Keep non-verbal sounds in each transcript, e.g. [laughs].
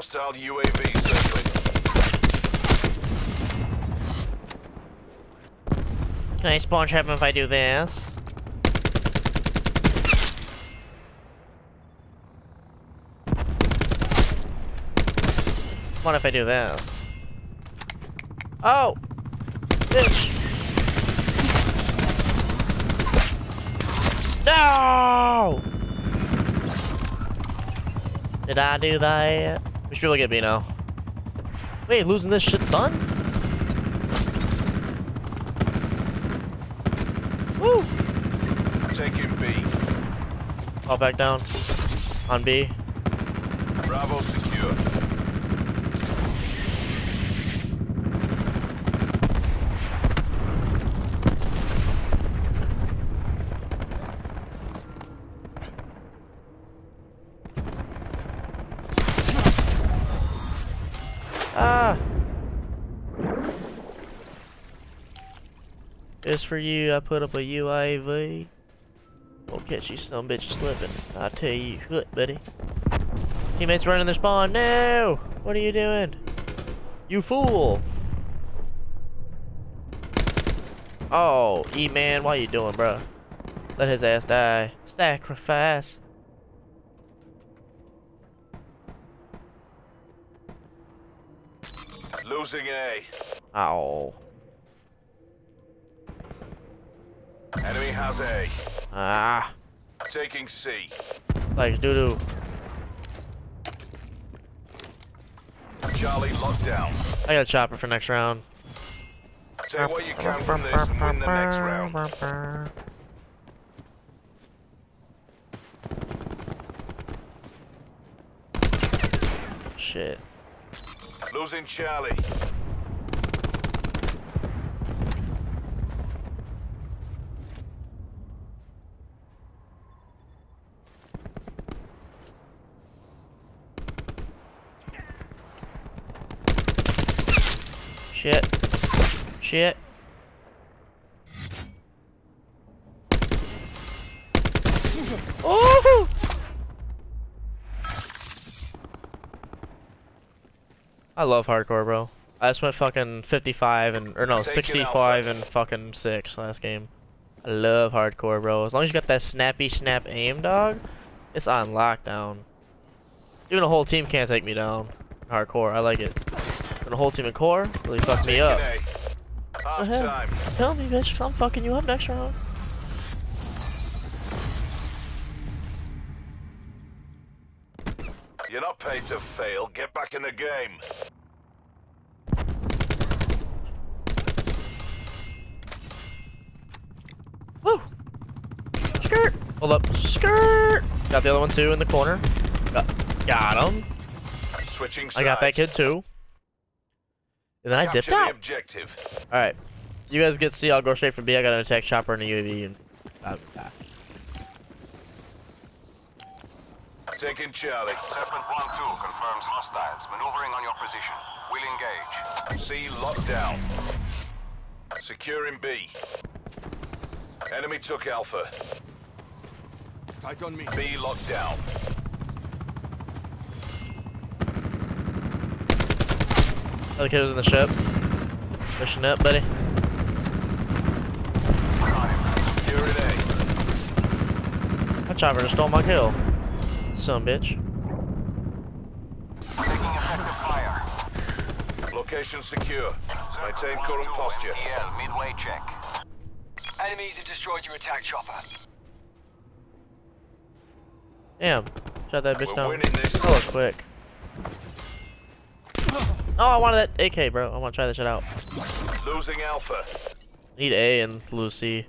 Hostile UAV circling. Can I spawn trap him if I do this? What if I do this? Oh! Bitch! No! Did I do that? We should really get B now. Wait, losing this shit, son? Woo! Taking B. Fall back down. On B. Bravo secure. Just for you, I put up a UAV. Won't catch you some bitch slipping. I tell you what, buddy. Teammates running their spawn. No! What are you doing? You fool! Oh, E-man, what you doing, bro? Let his ass die. Sacrifice. Losing A. Oh. Has A. Ah. Taking C. Like doo doo. Charlie locked down. I got a chopper for next round. Take what you can from this and win the next round. Shit. Losing Charlie. Shit. Shit. Oh! I love hardcore, bro. I just went fucking 55 and or no, Take 65 and fucking 6 last game. I love hardcore, bro. As long as you got that snappy snap aim, dog, it's on lockdown. Even a whole team can't take me down. Hardcore, I like it. When a whole team in core really fucked me up. A. Half ahead. time. Tell me, bitch, I'm fucking you up next round. You're not paid to fail. Get back in the game. Woo! Skirt! Hold up. Skirt! Got the other one too in the corner. Got, got him. Switching sides. I got that kid too. And then I dipped Capture the out. objective. Alright. You guys get C, I'll go straight for B. I got an attack chopper and a UAV and uh, Taking Charlie. Serpent 1-2 confirms hostiles maneuvering on your position. We'll engage. C locked down. Securing B. Enemy took Alpha. Tight on me. B locked down. Other kid was in the ship. Pushing up, buddy. Securing A. My chopper just stole my kill. Son of a bitch. Taking effective fire. Location secure. Maintain current posture. MTL midway check. Enemies have destroyed your attack chopper. Damn. Shot that bitch We're down. winning this. That was quick. Oh, I wanted that AK, bro. I want to try this shit out. Losing Alpha. Need A and lose C.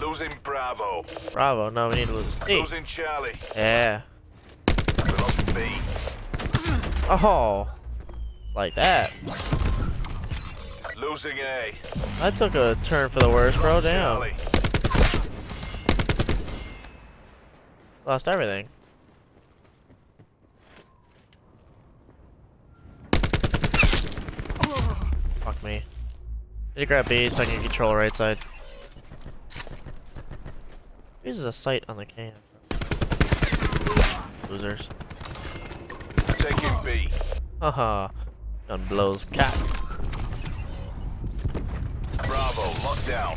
Losing Bravo. Bravo. No, we need to lose C. Losing Charlie. Yeah. We lost B. Oh. Like that. Losing A. I took a turn for the worse, bro. Damn. Charlie. Lost everything. Fuck me. Need to grab B so I can control the right side. Uses a sight on the can. Losers. Taking B. Haha. Gun blows cat. Bravo, locked down.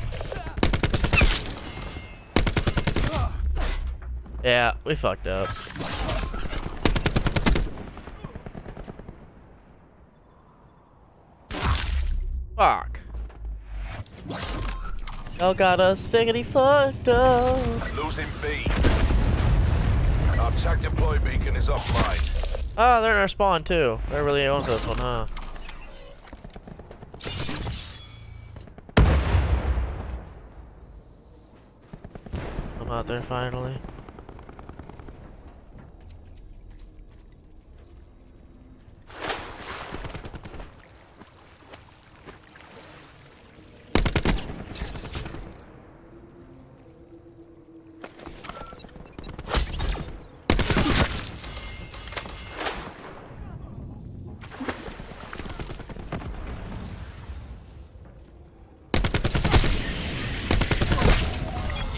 Yeah, we fucked up. Fuck. Y'all got us spiggity fucked up. Losing B. Our TAC deploy beacon is offline. Oh, they're in our spawn too. They're really on this one, huh? I'm out there finally.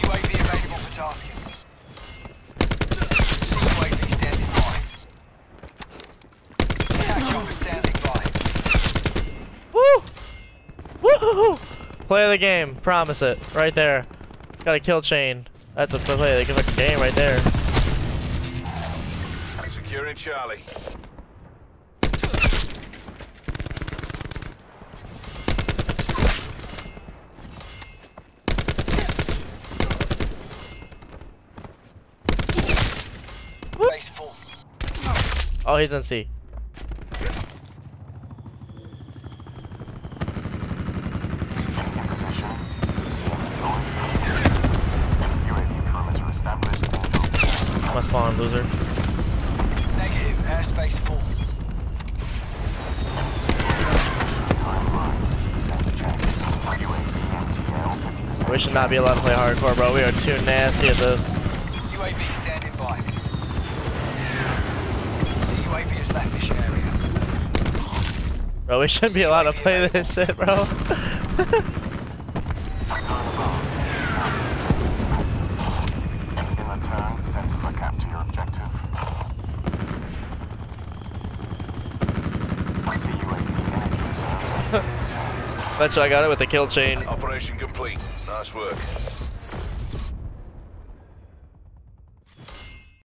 UAV available for tasking. UAV standing by. Attack chopper standing by. Woo! [laughs] Play the game. Promise it. Right there. Got a kill chain. That's a play. They give a game right there. Securing Charlie. Oh, he's in C. In position. UAV perimeter established. Angel. Must spawn, loser. Negative. Airspace full. Timeline. Send check. UAV MTL 50%. We should not be allowed to play hardcore, bro. We are too nasty at this. UAV standing by. See UAV has left mission area. Bro, we shouldn't be allowed to play this shit, bro. [laughs] In return, sensors are capped to your objective. I see UAV energy reserve. Bet you I got it with the kill chain. Operation complete. Nice work.